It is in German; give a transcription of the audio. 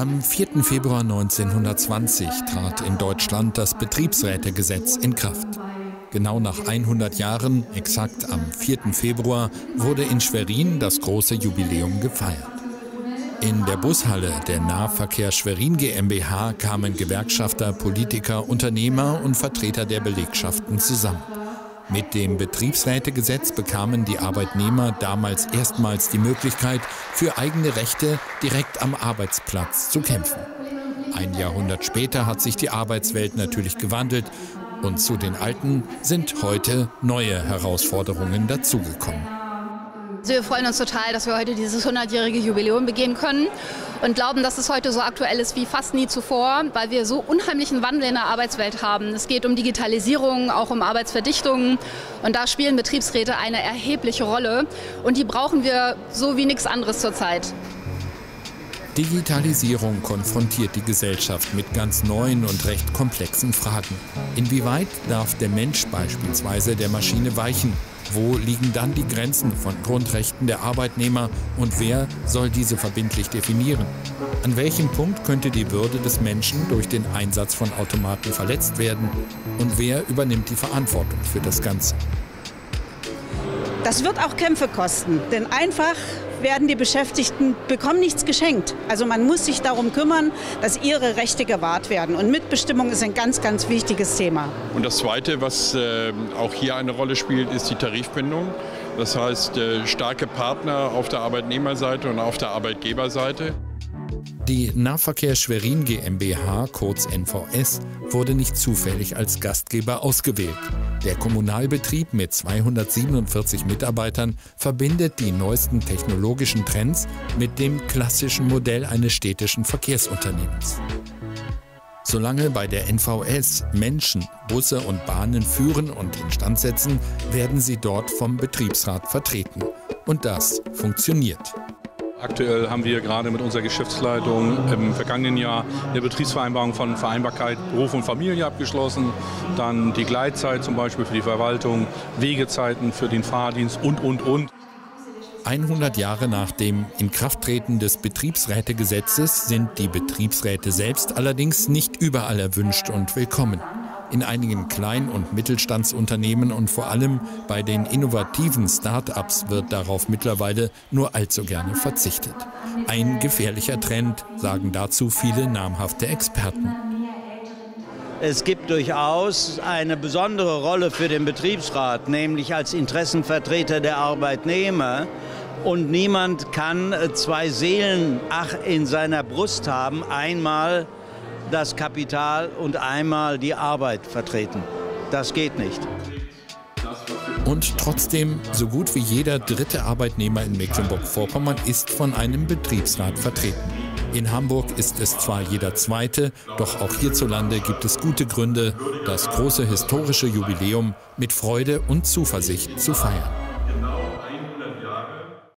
Am 4. Februar 1920 trat in Deutschland das Betriebsrätegesetz in Kraft. Genau nach 100 Jahren, exakt am 4. Februar, wurde in Schwerin das große Jubiläum gefeiert. In der Bushalle der Nahverkehr Schwerin GmbH kamen Gewerkschafter, Politiker, Unternehmer und Vertreter der Belegschaften zusammen. Mit dem Betriebsrätegesetz bekamen die Arbeitnehmer damals erstmals die Möglichkeit, für eigene Rechte direkt am Arbeitsplatz zu kämpfen. Ein Jahrhundert später hat sich die Arbeitswelt natürlich gewandelt und zu den alten sind heute neue Herausforderungen dazugekommen. Also wir freuen uns total, dass wir heute dieses 100-jährige Jubiläum begehen können und glauben, dass es heute so aktuell ist wie fast nie zuvor, weil wir so unheimlichen Wandel in der Arbeitswelt haben. Es geht um Digitalisierung, auch um Arbeitsverdichtung und da spielen Betriebsräte eine erhebliche Rolle und die brauchen wir so wie nichts anderes zurzeit. Digitalisierung konfrontiert die Gesellschaft mit ganz neuen und recht komplexen Fragen. Inwieweit darf der Mensch beispielsweise der Maschine weichen? Wo liegen dann die Grenzen von Grundrechten der Arbeitnehmer und wer soll diese verbindlich definieren? An welchem Punkt könnte die Würde des Menschen durch den Einsatz von Automaten verletzt werden? Und wer übernimmt die Verantwortung für das Ganze? Das wird auch Kämpfe kosten, denn einfach werden die Beschäftigten bekommen nichts geschenkt. Also man muss sich darum kümmern, dass ihre Rechte gewahrt werden. Und Mitbestimmung ist ein ganz, ganz wichtiges Thema. Und das Zweite, was äh, auch hier eine Rolle spielt, ist die Tarifbindung. Das heißt, äh, starke Partner auf der Arbeitnehmerseite und auf der Arbeitgeberseite. Die Nahverkehr Schwerin GmbH, kurz NVS, wurde nicht zufällig als Gastgeber ausgewählt. Der Kommunalbetrieb mit 247 Mitarbeitern verbindet die neuesten technologischen Trends mit dem klassischen Modell eines städtischen Verkehrsunternehmens. Solange bei der NVS Menschen Busse und Bahnen führen und instand setzen, werden sie dort vom Betriebsrat vertreten. Und das funktioniert. Aktuell haben wir gerade mit unserer Geschäftsleitung im vergangenen Jahr eine Betriebsvereinbarung von Vereinbarkeit Beruf und Familie abgeschlossen. Dann die Gleitzeit zum Beispiel für die Verwaltung, Wegezeiten für den Fahrdienst und, und, und. 100 Jahre nach dem Inkrafttreten des Betriebsrätegesetzes sind die Betriebsräte selbst allerdings nicht überall erwünscht und willkommen. In einigen Klein- und Mittelstandsunternehmen und vor allem bei den innovativen Start-ups wird darauf mittlerweile nur allzu gerne verzichtet. Ein gefährlicher Trend, sagen dazu viele namhafte Experten. Es gibt durchaus eine besondere Rolle für den Betriebsrat, nämlich als Interessenvertreter der Arbeitnehmer. Und niemand kann zwei Seelen ach in seiner Brust haben. Einmal das Kapital und einmal die Arbeit vertreten. Das geht nicht. Und trotzdem, so gut wie jeder dritte Arbeitnehmer in Mecklenburg-Vorpommern ist von einem Betriebsrat vertreten. In Hamburg ist es zwar jeder zweite, doch auch hierzulande gibt es gute Gründe, das große historische Jubiläum mit Freude und Zuversicht zu feiern.